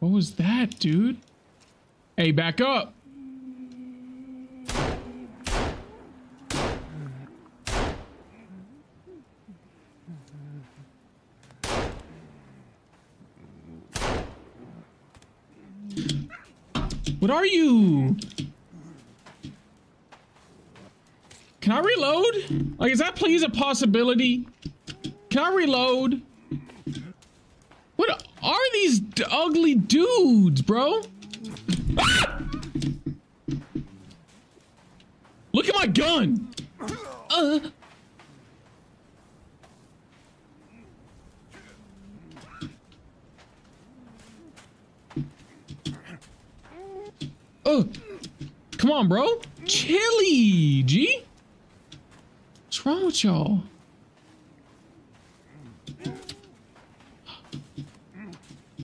What was that, dude? Hey, back up. What are you? Can I reload? Like, is that please a possibility? Can I reload? These ugly dudes, bro? Look at my gun! Uh. Oh, come on, bro. Chili, G. What's wrong with y'all?